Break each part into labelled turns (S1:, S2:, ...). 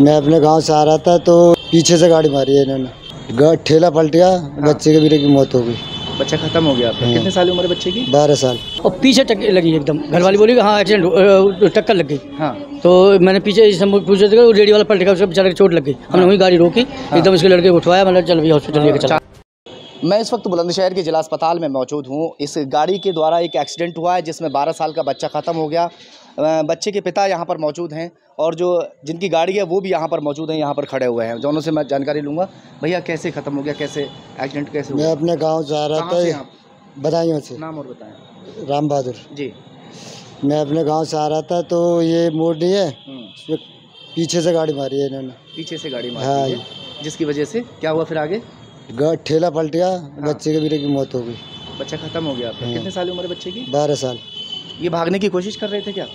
S1: मैं अपने गाँव से आ रहा था तो पीछे से गाड़ी मारी है इन्होंने। ठेला पलट गया हाँ। बच्चे के वीरे की मौत हो गई।
S2: बच्चा खत्म हो गया आपका। कितने साल उम्र है बच्चे की?
S1: बारह साल।
S3: और पीछे टक लगी एकदम। घर वाली बोली हाँ एक्सीडेंट टक्कर लग गई।
S2: हाँ।
S3: तो मैंने पीछे पूछा था रेडी वाला पलट गया उसके बेचारे चोट लग गई। हमने वही गाड़ी रोकी एकदम उसके लड़के उठवाया मतलब चल भैया हॉस्पिटल लेके चला।
S2: मैं इस वक्त बुलंदशहर के जिला अस्पताल में मौजूद हूँ। इस गाड़ी के द्वारा एक एक्सीडेंट हुआ है जिसमें 12 साल का बच्चा ख़त्म हो गया। बच्चे के पिता यहाँ पर मौजूद हैं और जो जिनकी गाड़ी है वो भी यहाँ पर मौजूद हैं यहाँ पर खड़े हुए हैं। दोनों से मैं जानकारी लूँगा। भैया कैसे ख़त्म हो गया? कैसे एक्सीडेंट कैसे
S1: मैं अपने गाँव आ रहा था बदायूं से।
S2: नाम और बताएँ।
S1: राम बहादुर।
S2: जी।
S1: मैं अपने गाँव से आ रहा था तो ये मोड़ नहीं है
S2: हम्म,
S1: इसमें पीछे से गाड़ी मारी है इन्होंने।
S2: पीछे से गाड़ी
S1: हाँ
S2: मारी है जिसकी वजह से क्या हुआ फिर आगे?
S1: ठेला पलट गया बच्चे के वीरे की मौत हो गई।
S2: बच्चा ख़त्म हो गया आपका।
S1: हाँ।
S2: कितने साल उम्र है बच्चे की?
S1: बारह साल।
S2: ये भागने की कोशिश कर रहे थे क्या?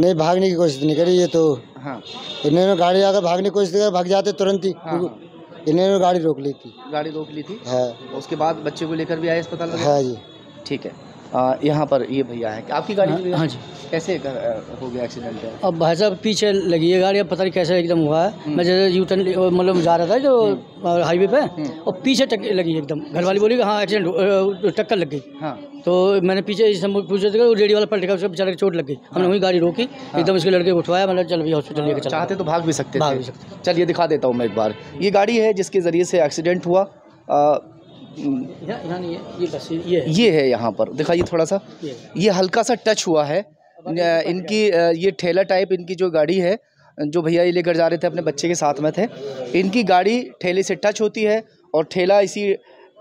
S1: नहीं भागने की कोशिश नहीं करी ये तो
S2: हाँ।
S1: इन्होंने गाड़ी आकर भागने की कोशिश कर भाग जाते तुरंत ही।
S2: हाँ, हाँ।
S1: इन्होंने गाड़ी रोक ली थी।
S2: गाड़ी रोक ली थी?
S1: हाँ।
S2: उसके बाद बच्चे को लेकर भी आए अस्पताल?
S1: हाँ जी।
S2: ठीक है। यहाँ पर ये भैया है। आपकी गाड़ी भैया?
S3: हाँ जी।
S2: कैसे कर, हो गया एक्सीडेंट है
S3: अब भाई साहब पीछे लगी है गाड़ी अब पता नहीं कैसे एकदम हुआ है। मैं जैसे यू टर्न मतलब जा रहा था जो हाईवे पे और पीछे टक लगी एकदम। घर वाली बोली कि हाँ एक्सीडेंट टक्कर लग गई।
S2: हाँ।
S3: तो मैंने पीछे से मुझे पूछा था रेडी वाला पलट गया उसके बेचारे चोट लग गई। हमने वही गाड़ी रोकी एकदम उसके लड़के उठवाया मतलब चल भैया हॉस्पिटल लेकर
S2: चाहते तो भाग भी सकते
S3: भाग भी सकते
S2: चलिए दिखा देता हूँ मैं एक बार। ये गाड़ी है जिसके ज़रिए से एक्सीडेंट हुआ।
S3: है ये ये है।
S2: ये है यहाँ पर। दिखाइए थोड़ा सा
S3: ये
S2: हल्का सा टच हुआ है। इनकी ये ठेला टाइप इनकी जो गाड़ी है जो भैया ये लेकर जा रहे थे अपने बच्चे के साथ में थे इनकी गाड़ी ठेले से टच होती है और ठेला इसी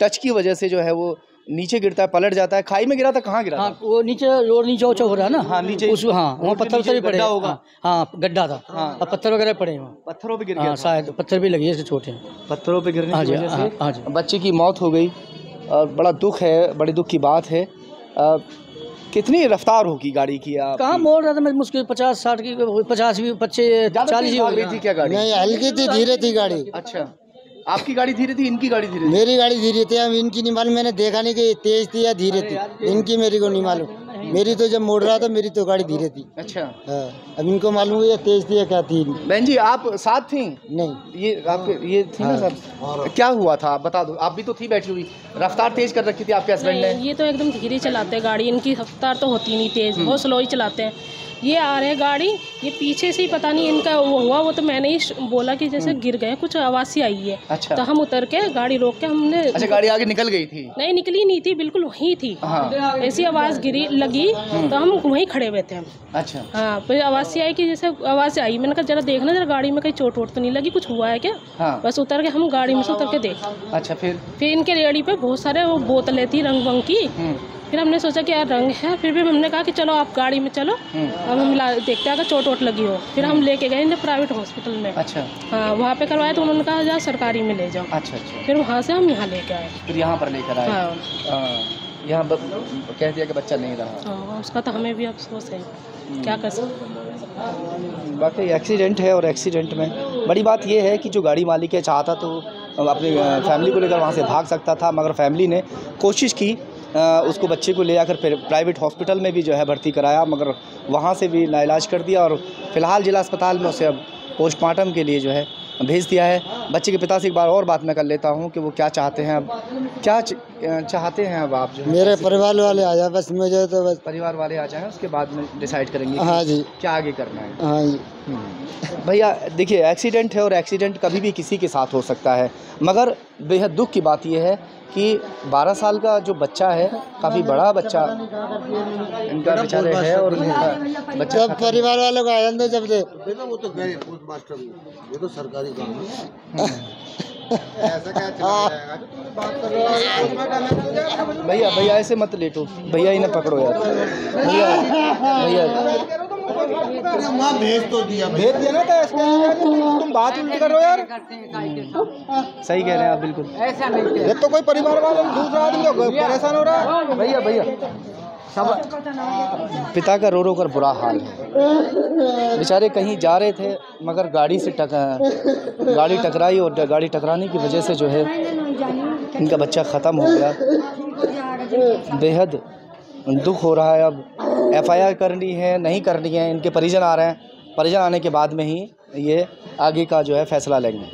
S2: टच की वजह से जो है वो नीचे गिरता है पलट जाता है खाई में गिरा था कहाँ गिरा
S3: हाँ
S2: था
S3: वो नीचे रोड नीचे ऊँचा हो रहा है ना?
S2: हाँ, नीचे-
S3: उस हाँ वहाँ पत्थर वत्थर भी पड़े।
S2: गड्ढा होगा।
S3: हाँ हाँ, गड्ढा था।
S2: हाँ।
S3: अब पत्थर वगैरह पड़े हैं वहाँ।
S2: पत्थरों पे गिर गया
S3: हाँ शायद पत्थर भी लगी है छोटे
S2: पत्थरों पे गिरने
S3: हाँ
S2: की वजह
S3: हाँ,
S2: से बच्चे की मौत हो गई। और बड़ा दुख है बड़ी दुख की बात है। कितनी रफ्तार होगी गाड़ी की आप?
S3: कहाँ मोड़ रहा था मैं मुश्किल पचास साठ की पचास भी पच्चीस चालीस गई
S2: थी क्या गाड़ी?
S1: नहीं हल्की थी धीरे थी गाड़ी।
S2: अच्छा। आपकी गाड़ी धीरे थी इनकी गाड़ी धीरे थी?
S1: मेरी गाड़ी धीरे थी अब इनकी नहीं मालूम मैंने देखा नहीं कि तेज थी या धीरे थी। इनकी मेरी को नहीं मालूम। मेरी तो जब मोड़ रहा था मेरी तो गाड़ी धीरे थी।
S2: अच्छा।
S1: हाँ अब इनको मालूम है ये तेज थी या क्या थी।
S2: बहन जी आप साथ थी?
S1: नहीं।
S2: ये आपके ये थी ना सर क्या हुआ था? आप बता दो। आप भी तो थी बैठी हुई। रफ्तार तेज कर रखी थी आपके हस्बैंड ने?
S4: ये तो एकदम धीरे चलाते हैं गाड़ी। इनकी रफ्तार तो होती नहीं तेज
S2: हम्म।
S4: बहुत स्लो ही चलाते हैं। ये आ रहे हैं गाड़ी। ये पीछे से ही पता नहीं इनका वो हुआ वो तो मैंने ही बोला कि जैसे गिर गए कुछ आवाज़ सी आई है।
S2: हम्म। अच्छा।
S4: तो हम उतर के गाड़ी रोक के हमने
S2: अच्छा गाड़ी आगे निकल गई थी?
S4: नहीं निकली नहीं थी बिल्कुल वहीं थी।
S2: हाँ।
S4: ऐसी आवाज़ गिरी लगी तो हम वहीं खड़े हुए थे हम।
S2: अच्छा।
S4: हाँ फिर आवाज़ सी आई कि जैसे आवाज़ आई मैंने कहा जरा देखना जरा गाड़ी में कहीं चोट वोट तो नहीं लगी कुछ हुआ है क्या?
S2: हाँ।
S4: बस उतर के हम गाड़ी में से उतर के देख।
S2: अच्छा फिर?
S4: फिर इनके रेडी पे बहुत सारे वो बोतलें थी रंग वंग की।
S2: हम्म,
S4: फिर हमने सोचा कि यार रंग है फिर भी हमने कहा कि चलो आप गाड़ी में चलो।
S2: हम्म,
S4: अब हम देखते हैं अगर चोट वोट लगी हो। फिर हम लेके गए इन्हें प्राइवेट हॉस्पिटल में।
S2: अच्छा।
S4: हाँ वहाँ पे करवाया तो उन्होंने कहा जाओ सरकारी में ले जाओ।
S2: अच्छा अच्छा।
S4: फिर वहाँ से हम यहाँ लेके आए।
S2: फिर यहाँ पर लेकर आए।
S4: हाँ।
S2: हाँ, यहाँ कह दिया कि बच्चा नहीं रहा।
S4: हाँ, उसका तो हमें भी अफसोस है। क्या कर सकते
S2: बाकी एक्सीडेंट है और एक्सीडेंट में बड़ी बात यह है कि जो गाड़ी मालिक है चाहता तो अपनी फैमिली को लेकर वहाँ से भाग सकता था मगर फैमिली ने कोशिश की उसको बच्चे को ले जाकर फिर प्राइवेट हॉस्पिटल में भी जो है भर्ती कराया, मगर वहाँ से भी नाइलाज कर दिया और फ़िलहाल जिला अस्पताल में उसे अब पोस्टमार्टम के लिए जो है भेज दिया है। बच्चे के पिता से एक बार और बात मैं कर लेता हूँ कि वो क्या चाहते हैं अब। क्या चाहते हैं अब आप जो
S1: मेरे परिवार वाले आ जाए बस मुझे तो बस
S2: परिवार वाले आ जाएँ उसके बाद में डिसाइड करेंगे
S1: हाँ जी।
S2: क्या आगे करना है।
S1: हाँ जी।
S2: हम्म। भैया देखिए एक्सीडेंट है और एक्सीडेंट कभी भी किसी के साथ हो सकता है मगर बेहद दुख की बात यह है कि 12 साल का जो बच्चा है काफ़ी बड़ा बच्चा इनका बेचारे है और बच्चा
S1: परिवार वालों को आ जाते जब से
S5: वो तो गए पोस्ट मास्टर में। ये तो सरकारी काम है।
S2: भैया भैया ऐसे मत लेटो। भैया इन्हें पकड़ो यार। भैया भैया।
S5: भेज तो दिया
S2: भेज दिया ना तो तुम बात उल्टी कर रहे हो यार। सही कह रहे हैं आप बिल्कुल। ये तो कोई परिवार वाले दूसरा आदमी तो परेशान हो रहा है। भैया भैया। सब पिता का रो रो कर बुरा हाल है। बेचारे कहीं जा रहे थे, मगर गाड़ी से टक, गाड़ी टकराई और गाड़ी टकराने की वजह से जो है, इनका बच्चा ख़त्म हो गया। बेहद दुख हो रहा है अब। एफआईआर करनी है, नहीं करनी है, इनके परिजन आ रहे हैं। परिजन आने के बाद में ही ये आगे का जो है फैसला लेंगे।